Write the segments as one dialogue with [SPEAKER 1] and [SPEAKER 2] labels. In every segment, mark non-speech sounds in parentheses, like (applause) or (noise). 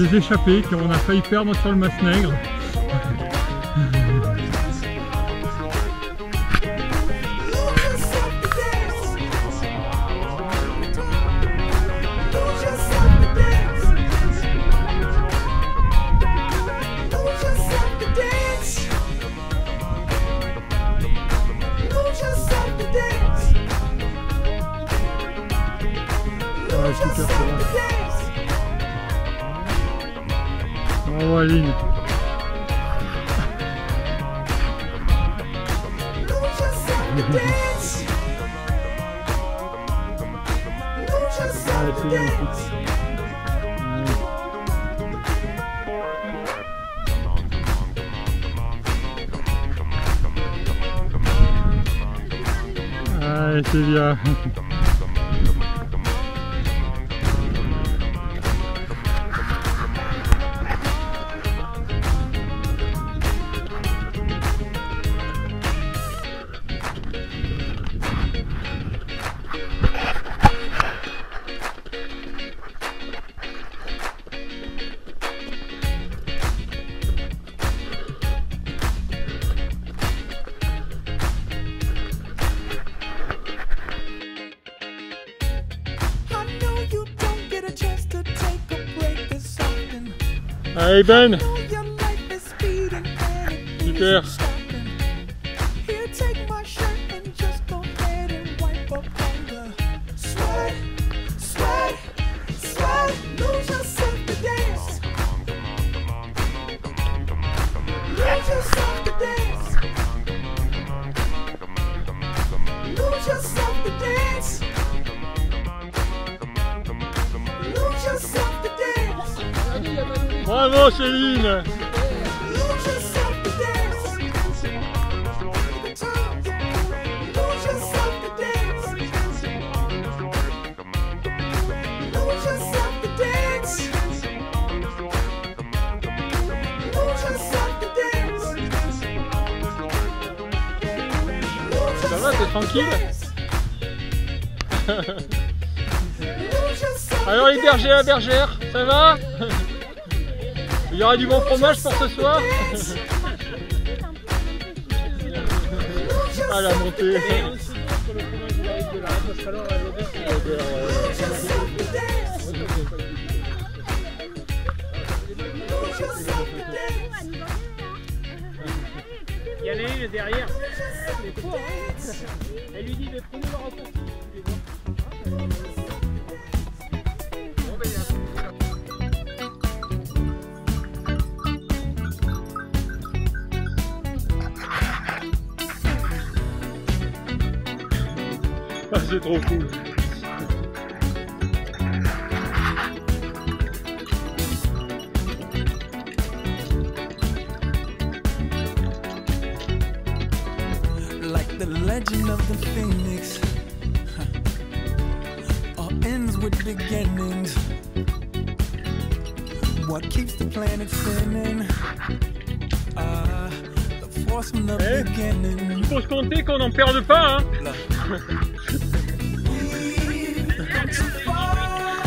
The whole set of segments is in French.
[SPEAKER 1] des échappées qu'on a failli perdre sur le
[SPEAKER 2] Masnègre. завалили. Ай, семья.
[SPEAKER 1] Allez Ben. Super. Ça va, t'es tranquille (laughs) Alors les bergères, bergère, ça va? (laughs) y aura du bon fromage pour ce soir. (laughs) Ah la montée.
[SPEAKER 3] Il y en a une derrière, elle lui dit de prendre la
[SPEAKER 1] rencontre. c'est trop cool.
[SPEAKER 2] Like the legend of the phoenix, all ends with beginnings. What keeps the planet spinning? Uh, the force from the
[SPEAKER 1] eh,
[SPEAKER 2] beginning.
[SPEAKER 1] Il faut compter qu'on n'en perde pas, hein. (laughs)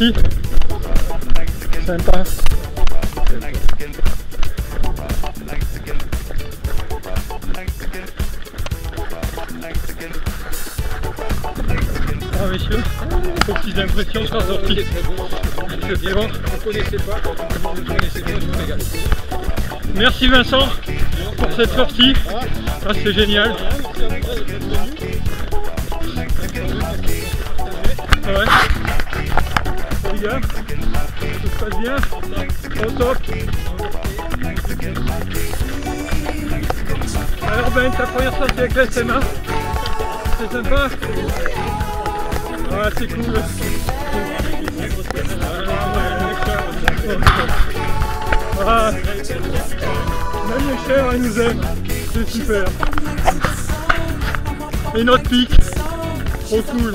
[SPEAKER 2] Sympa. Ah messieurs, petites impressions sur sortie.
[SPEAKER 3] Pas.
[SPEAKER 2] Merci Vincent pour cette sortie. Ah, c'est génial. Ah. Gars, tout se passe bien Au top. Alors Ben, ta première sortie avec la SMA C'est sympa Ah, c'est cool. Ah, même les chers, ils nous aiment. C'est super. Et notre pic. Trop cool.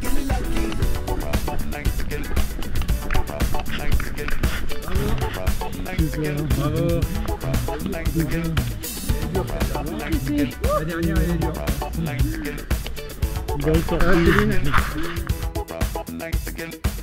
[SPEAKER 1] Get lucky.
[SPEAKER 2] Super. Bravo.
[SPEAKER 3] La dernière, elle est dure.
[SPEAKER 2] Bonne sortie.
[SPEAKER 3] Ah. (laughs)